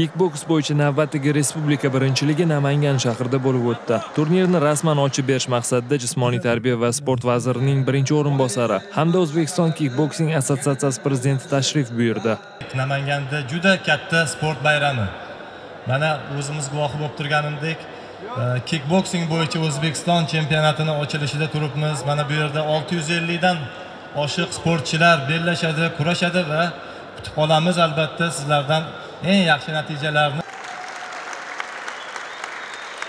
kikboks bo'yicha navbatdagi respublika birinchiligi Namangan shahrida bo'lib o'tdi. Turnirni rasman ochib berish maqsadida Jismoniy tarbiya va sport vazirining birinchi o'rinbosari hamda O'zbekiston kikboksing assotsiatsiyasi prezidenti tashrif buyurdi. Namanganda juda katta sport bayrami. Mana o'zimiz guvohi bo'lib turganimdek, e, kikboksing bo'yicha O'zbekiston chempionatini ochilishida turibmiz. Mana bu yerda 650 dan oshiq sportchilar bellashadi, kurashadi va kutib qolamiz albatta sizlardan eng yaxshi natijalarni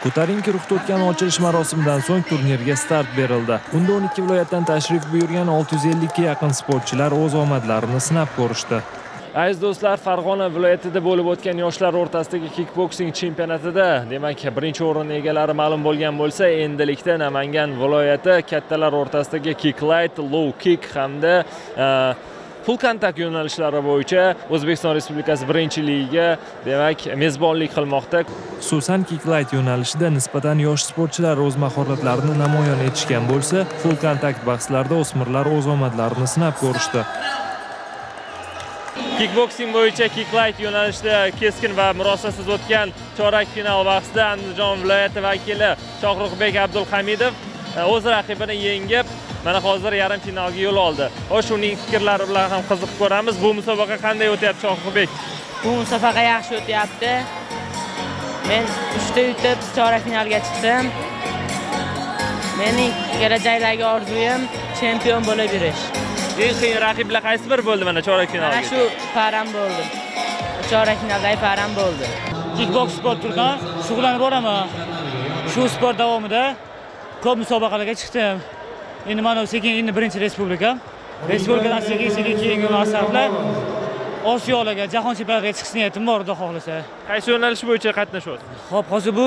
Ko'tarinki ruhda o'tgan ochilish marosimidan so'ng turnirga start berildi. Unda 12 viloyatdan tashrif buyurgan 650 ga yaqin sportchilar o'z omadlarini sinab ko'rishdi. Aziz do'stlar, Farg'ona viloyatida bo'lib o'tgan yoshlar o'rtasidagi kickboksing chempionatida, demak, birinchi o'rin egalari ma'lum bo'lgan bo'lsa, endilikda Namangan viloyati kattalar o'rtasidagi kick light, low kick hamda uh, full kontakt yo'nalishlari bo'yicha O'zbekiston Respublikasi birinchi ligiga demak mezbonlik qilmoqda. Xususan kicklight yo'nalishida nisbatan yosh sportchilar o'z mahoratlarini namoyon etishgan bo'lsa, full kontakt bahslarda o'smirlar o'z omadlarini sinab ko'rishdi. Kickboksing bo'yicha kicklight yo'nalishida keskin va murosasiz o'tgan chorak final bahsida Andijon viloyati vakili Shohruxbek Abdulhamidov e, o'z raqibini yengib mana hozir yarim finalga yo'l oldi. Xo'sh uning fikrlari bilan ham qiziqib ko'ramiz. Bu musobaqa qanday o'tyapti shohruxbek bu musobaqa yaxshi o'tyapti. Men uchta yutib chorak finalga chiqdim. Mening kelajakdagi orzuyim chempion bo'lib yurish. Eng qiyin raqiblar qaysi biri bo'ldi mana chorak finalga? Mana shu param bo'ldi. Chorak finaldagi param bo'ldi. Kickboks sport turgan shug'ullanib boraman. Shu sport davomida ko'p musobaqalarga chiqdim endi mana sekin endi birinchi respublika. Respublikadan sekin sekin keyingi maqsadlar osiyolarga jahon chempionatiga chiqish niyatim bor xudo xohlasa. Qaysi yo'nalish bo'yicha qatnashyapsiz ho'p hozir bu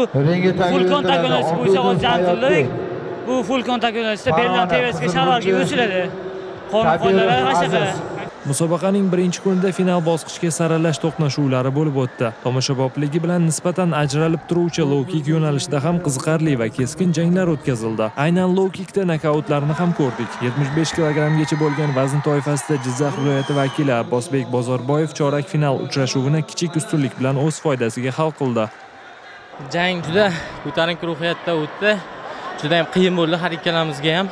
full kontakt yo'nalishi bo'yicha hozir jantillik bu full kontakt yo'nalishida beldan tevasga shavalga o'chiladi qonun qoidalar mana shunaqa Musobaqaning birinchi kunida final bosqichiga saralash to'qnashuvlari bo'lib o'tdi. Tomoshabobligi bilan nisbatan ajralib turuvchi low kick yo'nalishida ham qiziqarli va keskin janglar o'tkazildi. Aynan low kickda nokautlarni ham ko'rdik. 75 kilogrammgacha bo'lgan vazn toifasida Jizzax viloyati vakili Abbosbek Bozorboyev chorak final uchrashuvini kichik ustunlik bilan o'z foydasiga hal qildi. Jang juda ko'tarinki ruhiyatda o'tdi. Juda ham qiyin bo'ldi har ikkalamizga ham.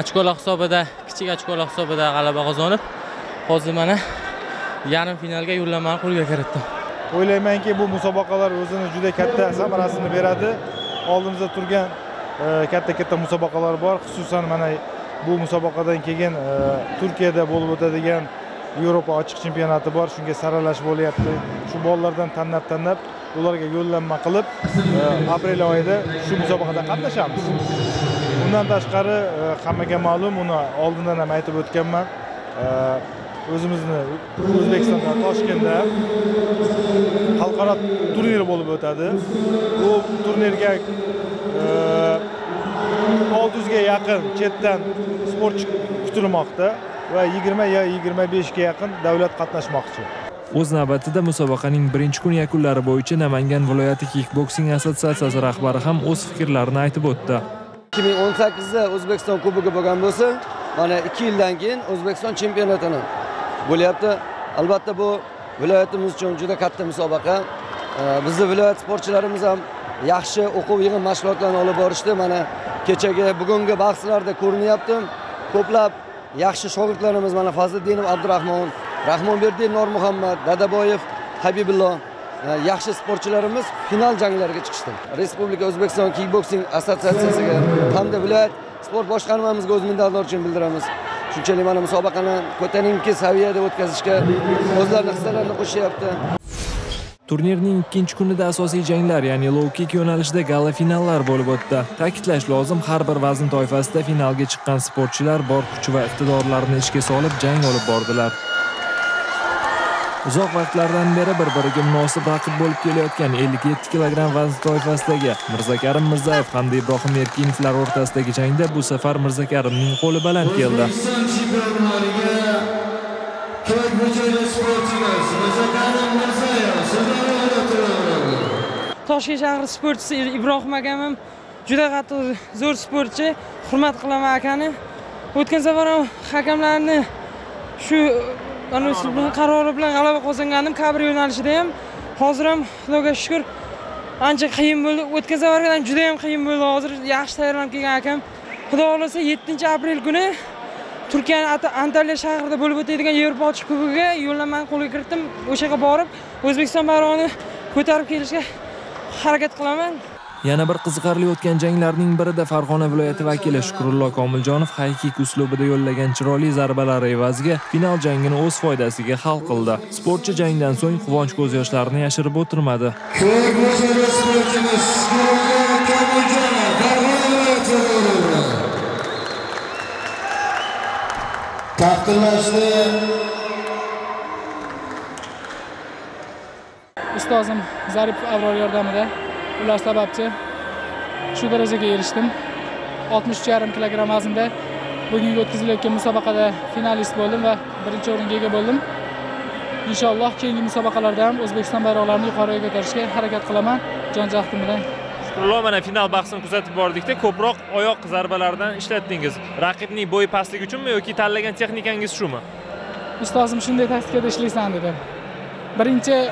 ochkolar hisobida kichik ochkolar hisobida g'alaba qozonib hozir mana yarim finalga yo'llanmani qo'lga kiritdim o'ylaymanki bu musobaqalar o'zini juda katta samarasini beradi. Oldimizda turgan e, katta katta musobaqalar bor. Xususan mana bu musobaqadan keyin e, turkiyada bo'lib o'tadigan yevropa ochiq chempionati bor. Shunga saralash bo'lyapti. Shu bolalardan tanlab tanlab ularga yo'llanma qilib e, aprel oyida shu musobaqada qatnashamiz. Undan tashqari e, hammaga ma'lum uni oldindan ham aytib o'tganman. E, o'zimizni o'zbekistonda toshkentda xalqaro turnir bo'lib o'tadi. Bu turnirga e, olti yuzga yaqin chetdan sportchi kutilmoqda va yigirma yo yigirma beshga yaqin davlat qatnashmoqchi. O'z navbatida musobaqaning birinchi kun yakunlari bo'yicha namangan viloyati kikboksing assotsiatsiyasi rahbari ham o'z fikrlarini aytib o'tdi. 2018da o'zbekiston kubogi bo'lgan bo'lsa mana ikki yildan keyin o'zbekiston chempionatini bo'lyapti. Albatta bu viloyatimiz uchun juda katta musobaqa. Bizni viloyat sportchilarimiz ham yaxshi o'quv yig'in mashg'ulotlarni olib borishdi. Mana kechagi bugungi bahslarda ko'rinyapti ko'plab yaxshi shogirdlarimiz mana fazliddinov abdurahmon rahmonberdiyev normuhammad dadaboyev habibullo yaxshi sportchilarimiz final janglariga chiqishdi respublika o'zbekiston kikboksing assotsiatsiyasiga hamda viloyat sport boshqarmamizga o'z minnatdorchiligimizni bildiramiz shunchalik mana musobaqani ko'tarinki saviyada o'tkazishga o'zlarini hissalarini qo'shyapti Turnirning ikkinchi kunida asosiy janglar, ya'ni low kick yo'nalishida gala finallar bo'lib o'tdi. Ta'kidlash lozim, har bir vazn toifasida finalga chiqqan sportchilar bor kuch va iqtidorlarini ishga solib jang olib bordilar. Uzoq vaqtlardan beri bir biriga munosib raqib bo'lib kelayotgan 57 kilogramm vazn toifasidagi mirzakarim mirzayev hamda ibrohim erkinovlar o'rtasidagi jangda bu safar mirzakarimning qo'li baland keldi. Toshkent shahri sportchisi ibrohim akam ham juda qattiq zo'r sportchi hurmat qilaman akani. O'tgan safar ham hakamlarni shu qarori bilan g'alaba qozongandim kabr yo'nalishida ham hozir ham xudoga shukur ancha qiyin bo'ldi o'tgan safargidan juda ham qiyin bo'ldi. Hozir yaxshi tayyorlanib kelgan akam. Xudo xohlasa yettinchi aprel kuni turkiyani antaliya shahrida bo'lib o'tadigan yevropa ochiq kubogiga yo'llanmani qo'lga kiritdim. O'sha yerga borib o'zbekiston bayrog'ini ko'tarib kelishga harakat qilaman. Yana bir qiziqarli o'tgan janglarning birida farg'ona viloyati vakili shukrullo komiljonov haykik uslubida yo'llagan chiroyli zarbalari evaziga final jangini o'z foydasiga hal qildi. Sportchi jangdan so'ng quvonch ko'z yoshlarini yashirib o'tirmadi. Sportchimiz komiljonov taqdirlashni ustozim zaripov Avror yordamida ular sababchi shu darajaga erishdim. Oltmish uch yarim kilogramm vaznda bugungi o'tkazilayotgan musobaqada finalist bo'ldim va birinchi o'ringa ega bo'ldim. Inshaalloh keyingi musobaqalarda ham o'zbekiston bayroqlarini yuqoriga ko'tarishga harakat qilaman. Jon jahdim bilan shukrullo mana final bahsini kuzatib bordikda ko'proq oyoq zarbalaridan ishlatdingiz. Raqibning bo'yi pastligi uchunmi yoki tanlagan texnikangiz shumi? Ustozim shunday taktikada ishlaysan dedi birinchi e,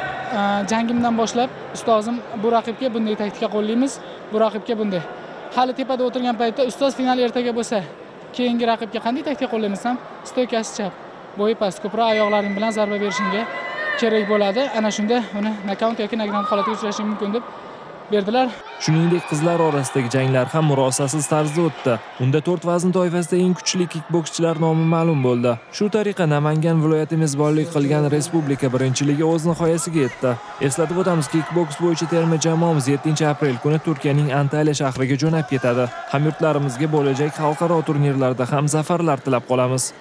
jangimdan boshlab ustozim bu raqibga bunday taktika qo'llaymiz. Bu raqibga bunday. Hali tepada o'tirgan paytda ustoz final ertaga bo'lsa keyingi raqibga qanday taktika qo'llaymiz ham stoykasi chap bo'yi past ko'proq oyoqlaring bilan zarba berishingga kerak bo'ladi. Ana shunda uni nokaut yoki nokaut holatiga uchrashi mumkin deb berdilar. Shuningdek qizlar orasidagi janglar ham murosasiz tarzda o'tdi. Unda to'rt vazn toifasida eng kuchli kikbokschilar nomi ma'lum bo'ldi. Shu tariqa namangan viloyati mezbonlik qilgan respublika birinchiligi o'z nihoyasiga yetdi. Eslatib o'tamiz kikboks bo'yicha terma jamoamiz 7 aprel kuni turkiyaning antaliya shahriga jo'nab ketadi. Hamyurtlarimizga bo'lajak xalqaro turnirlarda ham zafarlar tilab qolamiz.